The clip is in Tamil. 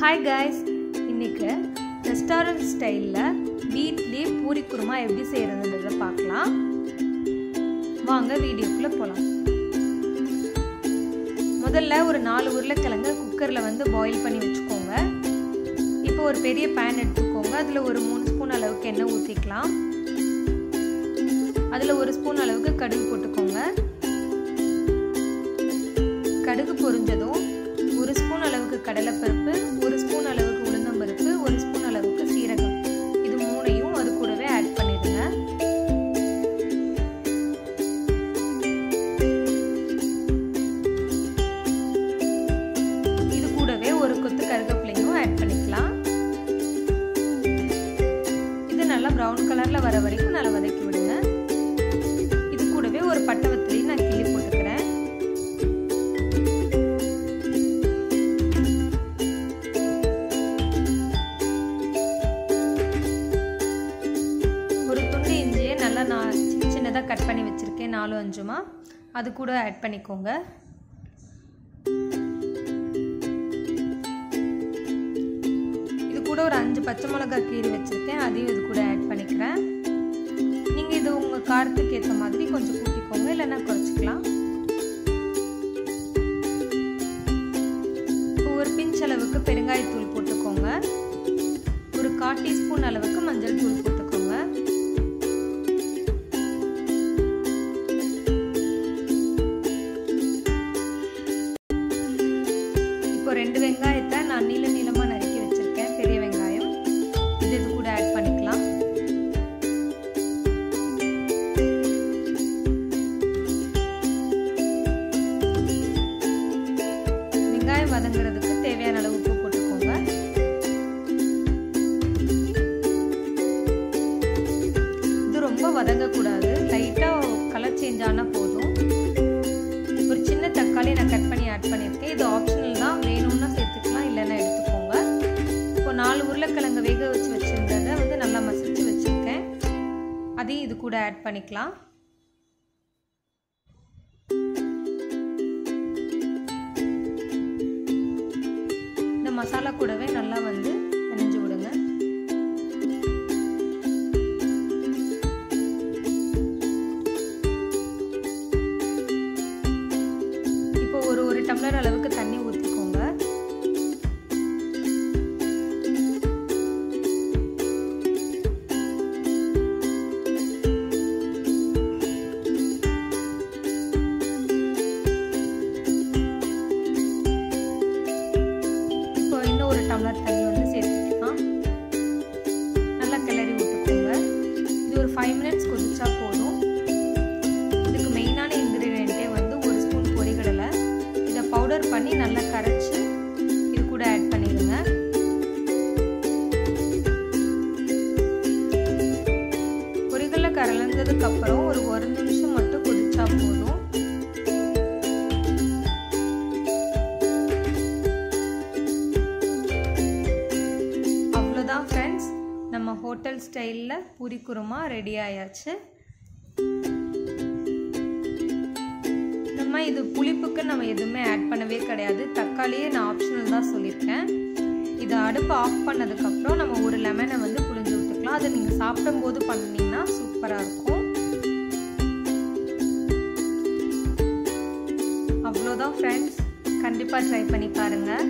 ஹாய் கைஸ் இன்னைக்கு ரெஸ்டாரண்ட் ஸ்டைலில் வீட்லேயே பூரி குருமா எப்படி செய்கிறதுன்றதை பார்க்கலாம். வாங்க வீடியோக்குள்ளே போகலாம் முதல்ல ஒரு நாலு உருளைக்கிழங்கு குக்கரில் வந்து பாயில் பண்ணி வச்சுக்கோங்க. இப்போ ஒரு பெரிய பேன் எடுத்துக்கோங்க. அதில் ஒரு மூணு ஸ்பூன் அளவுக்கு எண்ணெய் ஊற்றிக்கலாம் அதில் ஒரு ஸ்பூன் அளவுக்கு கடுகு போட்டுக்கோங்க. கடுகு பொரிஞ்சதும் ஒரு ஸ்பூன் அளவுக்கு கடலைப்பருப்பு ப்ரௌன் கலரில் வர வரைக்கும் நல்லா வதக்கி விடுங்க. இது கூடவே ஒரு பட்டை வத்திலையும் நான் கிள்ளி போட்டுக்கிறேன். ஒரு துண்டு இஞ்சியை நல்லா நான் சின்ன சின்னதாக கட் பண்ணி வச்சுருக்கேன் நாலு அஞ்சுமா. அது கூட ஆட் பண்ணிக்கோங்க. இது கூட ஒரு அஞ்சு பச்சை மிளகாய் கீரி வச்சுருக்கேன். அதையும் இது காரத்துக்கு ஏற்ற மாதிரி கொஞ்சம் கூட்டிக்கோங்க இல்லைன்னா குறைச்சிக்கலாம். ஒரு பிஞ்ச் அளவுக்கு பெருங்காயத்தூள் போட்டுக்கோங்க. ஒரு கால் டீஸ்பூன் அளவுக்கு மஞ்சள் தூள் போட்டுக்கோங்க. இப்போ ரெண்டு வெங்காயத்தை நான் நீள வதங்குறதுக்கு தேவையான அளவு உப்பு போட்டுக்கோங்க. இது ரொம்ப வதங்கக்கூடாது. லைட்டாக கலர் சேஞ்ச் ஆனால் போதும். ஒரு சின்ன தக்காளி நான் கட் பண்ணி ஆட் பண்ணியிருக்கேன். இது ஆப்ஷனல் தான். வேணும்னா சேர்த்துக்கலாம் இல்லைன்னா எடுத்துக்கோங்க. இப்போ நாலு உருளைக்கிழங்கு வேக வச்சு வச்சுருந்ததை வந்து நல்லா மசிச்சு வச்சுருக்கேன். அதையும் இது கூட ஆட் பண்ணிக்கலாம். மசாலா கூடவே நல்லா வந்து நினைஞ்சு விடுங்க. இப்போ ஒரு ஒரு டம்ளர் அளவுக்கு தண்ணி ஃபைவ் மினிட்ஸ் கொதிச்சா போதும். இதுக்கு மெயினான இன்க்ரீடியண்ட்டே வந்து ஒரு ஸ்பூன் பொரிகடலை இதை பவுடர் பண்ணி நல்லா கரைச்சி இது கூட ஆட் பண்ணிடுங்க. பொரிகடலை கலந்ததுக்கு ஒரு ஒரு நிமிஷம் மட்டும் கொதிச்சா போதும். ஸ்டைலில் பூரி குருமா ரெடி ஆயாச்சு. நம்ம இது புளிப்புக்கு நம்ம எதுவுமே ஆட் பண்ணவே கிடையாது. தக்காளியே நான் ஆப்ஷனல் தான் சொல்லியிருக்கேன். இதை அடுப்பு ஆஃப் பண்ணதுக்கப்புறம் நம்ம ஒரு லெமனை வந்து புளிஞ்சு விட்டுக்கலாம் அதை நீங்கள் சாப்பிடும்போது பண்ணிங்கன்னா சூப்பராக இருக்கும். அவ்வளோதான் ஃப்ரெண்ட்ஸ் கண்டிப்பாக ட்ரை பண்ணி பாருங்கள்